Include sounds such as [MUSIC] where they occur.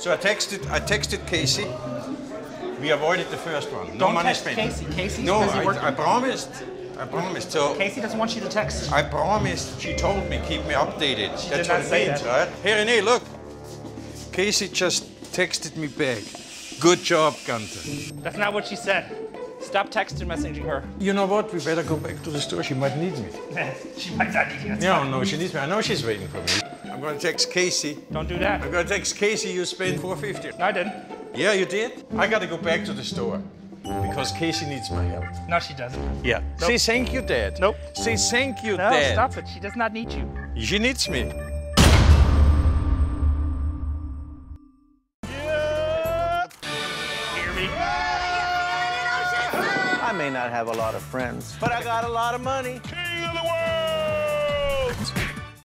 So I texted, I texted Casey. We avoided the first one. No Don't money text spent. Casey. Casey's no, busy I, working. I promised. I promised. So Casey doesn't want you to text. I promised. She told me keep me updated. She That's did not what it say means, that. right? Here, René, look. Casey just texted me back. Good job, Gunther. That's not what she said. Stop texting messaging her. You know what? We better go back to the store. She might need me. [LAUGHS] she might not need you. No, no, she needs me. I know she's waiting for me. I'm gonna text Casey. Don't do that. I'm gonna text Casey. You spent 450. No, I didn't. Yeah, you did. I gotta go back to the store because Casey needs my help. No, she doesn't. Yeah. Say thank you, Dad. Nope. Say thank you, No, Dad. stop it. She does not need you. She needs me. Me? I may not have a lot of friends, but I got a lot of money. King of the world!